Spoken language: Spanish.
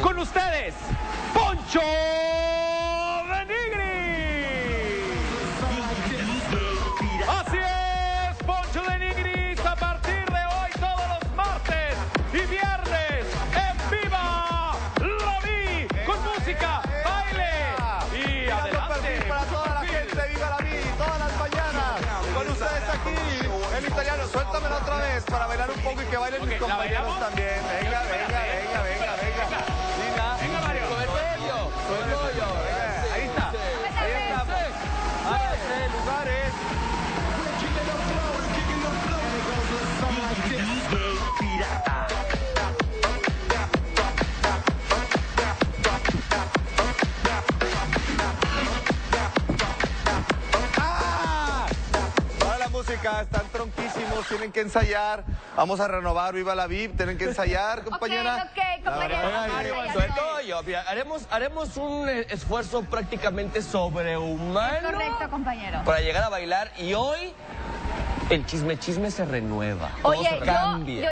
Con ustedes, Poncho de Nigris. Así es, Poncho de Nigris, a partir de hoy, todos los martes y viernes, en Viva la Vi, con música, baile y adelante. para toda la gente, viva la vida, todas las mañanas. Con ustedes aquí, el italiano, suéltamelo otra vez para bailar un poco y que bailen mis Ok, ¿la compañeros también. Venga, venga, música, están tronquísimos, tienen que ensayar. Vamos a renovar, viva la VIP, tienen que ensayar, compañera. Ok, ok, compañera. verdad, Sobre todo yo, mira, haremos, haremos un eh, esfuerzo prácticamente sobrehumano Correcto, compañero. para llegar a bailar y hoy el chisme chisme se renueva. Todo se yo- cambia. yo